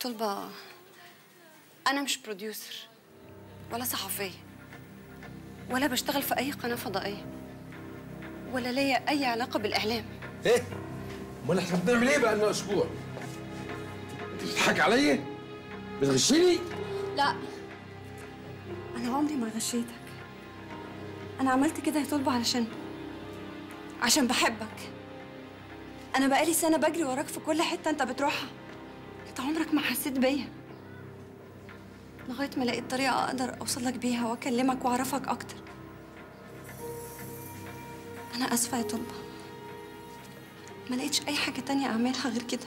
طلبة أنا مش بروديوسر ولا صحفية ولا بشتغل في أي قناة فضائية ولا ليا أي علاقة بالإعلام. إيه؟ أمال إحنا بنعمل إيه بقى لنا أسبوع؟ أنت بتضحك عليا؟ بتغشني؟ لا أنا عمري ما غشيتك. أنا عملت كده يا طلبة علشان عشان بحبك. أنا بقالي سنة بجري وراك في كل حتة أنت بتروحها. أنت عمرك ما حسيت بيا. لغاية ما لقيت طريقة أقدر أوصل لك بيها وأكلمك وأعرفك أكتر. أنا آسفة يا طلبة. ما لقيتش أي حاجة تانية أعملها غير كده.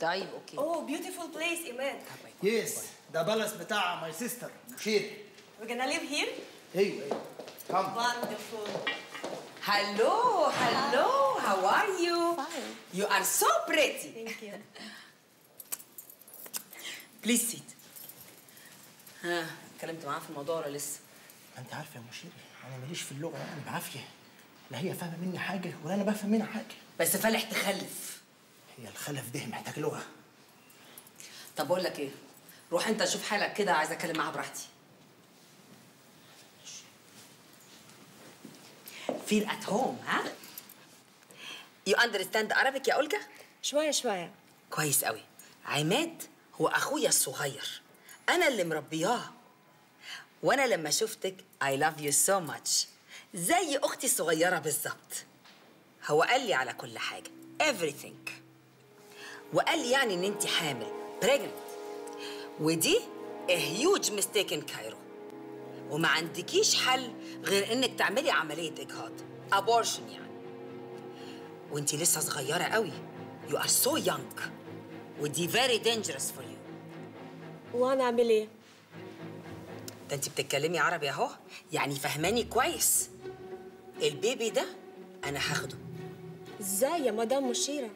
طيب okay. oh beautiful place ايمان yes ده palace بتاع my sister مشير we're gonna live here? أيوه أيوه. come wonderful. hello hello how are you you are so pretty thank you. please sit ها اتكلمت معاه في الموضوع ولا لسه؟ ما انت عارفه يا مشير أنا ماليش في اللغة يعني بعافية. لا هي فاهمة مني حاجة ولا أنا بفهم منها حاجة. بس فالح تخلف. هي الخلف ده محتاج لغة. طب بقول لك إيه؟ روح أنت شوف حالك كده عايزه أتكلم معاها براحتي. Feel at home ها you understand Arabic يا أولجا? شوية شوية. كويس قوي عماد هو أخويا الصغير. أنا اللي مربياه. وأنا لما شفتك I love you so much. زي أختي الصغيرة بالظبط. هو قال لي على كل حاجة. Everything. وقال لي يعني إن انت حامل pregnant. ودي a huge mistake in كايرو وما عندكيش حل غير إنك تعملي عملية إجهاض. Abortion يعني. وانت لسه صغيرة قوي. You are so young. ودي very dangerous for you. وأنا أعمل إيه؟ ده انت بتتكلمي عربي أهو. يعني فهماني كويس. ال baby ده أنا هاخده. إزاي يا مدام مشيرة؟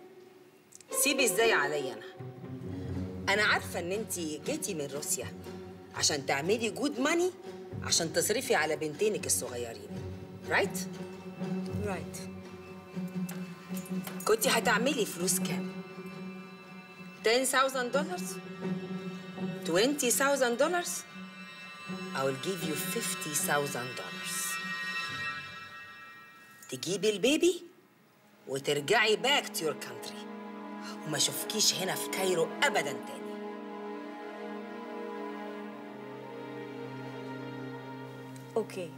سيبي إزاي عليا أنا. أنا عارفة إن انت جيتي من روسيا عشان تعملي good money عشان تصرفي على بنتينك الصغيرين. right right كنتي هتعملي فلوس كام؟ 10000 دولار 20000 دولار I will give you 50000 دولار تجيبي البيبي وترجعي back to your country وما اشوفكيش هنا في Cairo ابدا تاني. okay